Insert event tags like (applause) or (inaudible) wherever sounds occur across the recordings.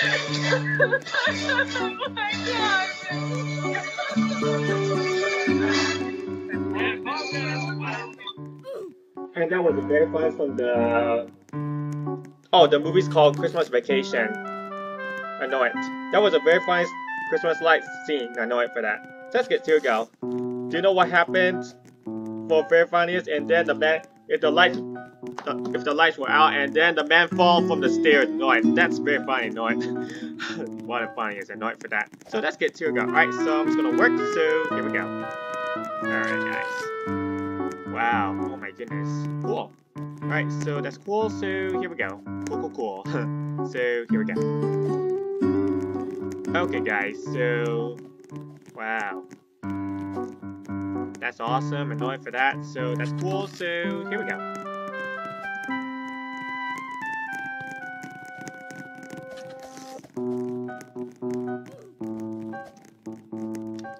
(laughs) And that was a very fun from the. Oh, the movie's called Christmas Vacation. I know it. That was a very fun Christmas light scene. I know it for that. Let's get to go. Do you know what happened for very funniest? And then the man, if the lights, if the lights were out, and then the man fall from the stairs. No, it. That's very funny. No, it. (laughs) what a funny is annoyed for that. So let's get to go. Alright, so I'm just gonna work. So here we go. Alright, guys. Wow. Oh my goodness. Cool. Alright, so that's cool. So here we go. Cool, cool, cool. (laughs) so here we go. Okay, guys, so... Wow. That's awesome, annoying for that, so that's cool, so here we go.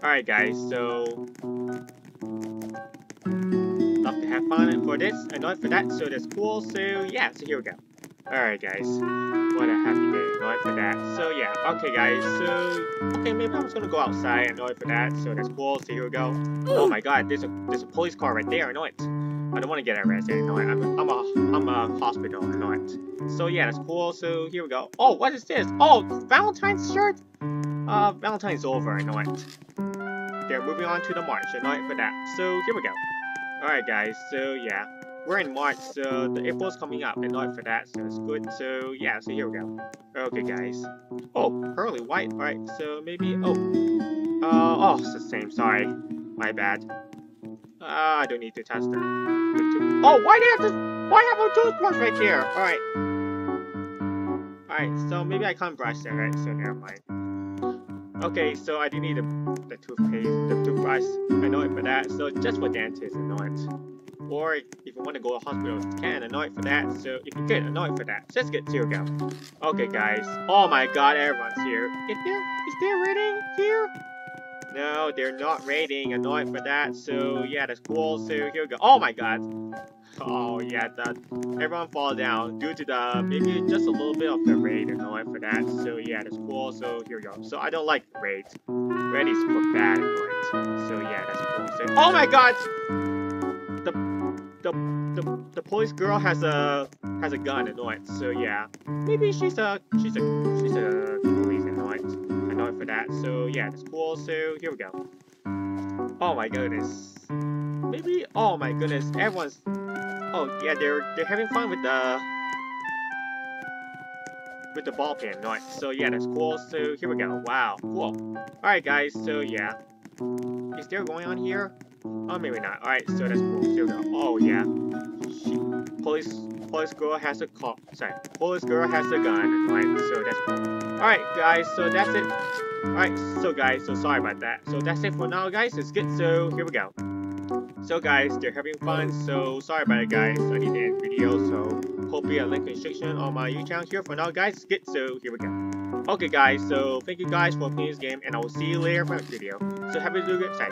Alright guys, so... Love to have fun for this, annoying for that, so that's cool, so yeah, so here we go. Alright guys, what a happy day, annoyed for that. So yeah, okay guys, so, okay, maybe I'm just gonna go outside, annoyed for that, so that's cool, so here we go. Oh my god, there's a there's a police car right there, annoyed. I don't want to get arrested, annoyed. I'm, I'm a, I'm a hospital, annoyed. So yeah, that's cool, so here we go. Oh, what is this? Oh, Valentine's shirt? Uh, Valentine's over, annoyed. They're moving on to the march, annoyed for that. So here we go. Alright guys, so yeah we're in March, so the April's coming up, and not for that, so it's good. So yeah, so here we go. Okay, guys. Oh, pearly white. Alright, so maybe. Oh, uh, oh, it's the same. Sorry, my bad. Uh, I don't need to test them. Oh, why do I have to? Why have a toothbrush right here? Alright. Alright, so maybe I can't brush it, right? So never mind. Okay, so I do need the, the toothpaste, the toothbrush. I know it for that. So just for dentist, I know it or if you want to go to hospital, you can annoy for that. So if you get annoyed for that, let's get to go. Okay, guys. Oh my God, everyone's here. Is there is there rating here? No, they're not rating. Annoyed for that. So yeah, that's cool. So here we go. Oh my God. Oh yeah, that everyone fall down due to the maybe just a little bit of the raid annoyed for that. So yeah, that's cool. So here we go. So I don't like raid. Raid is for bad annoyed. So yeah, that's cool. So oh my God The the the the police girl has a has a gun annoyed. So yeah, maybe she's a she's a she's a police annoyed. For that. So yeah, that's cool. So here we go. Oh my goodness. Maybe. Oh my goodness. Everyone's. Oh yeah, they're they're having fun with the with the ball pin. Right. So yeah, that's cool. So here we go. Wow. Cool. All right, guys. So yeah. Is there going on here? Oh, maybe not. Alright, so that's cool. Here we go. Oh, yeah. Police, police girl has a call. Sorry. Police girl has a gun. Alright, so that's. Alright, guys, so that's it. Alright, so guys, so sorry about that. So that's it for now, guys. It's good. So here we go. So guys, they're having fun, so sorry about it guys, I need to end video, so hope you in description on my YouTube channel here. For now guys, good, so here we go. Okay guys, so thank you guys for playing this game, and I will see you later for next video. So have a good day.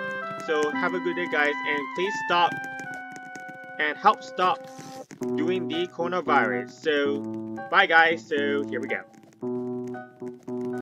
So have a good day guys, and please stop and help stop doing the coronavirus. So bye guys, so here we go.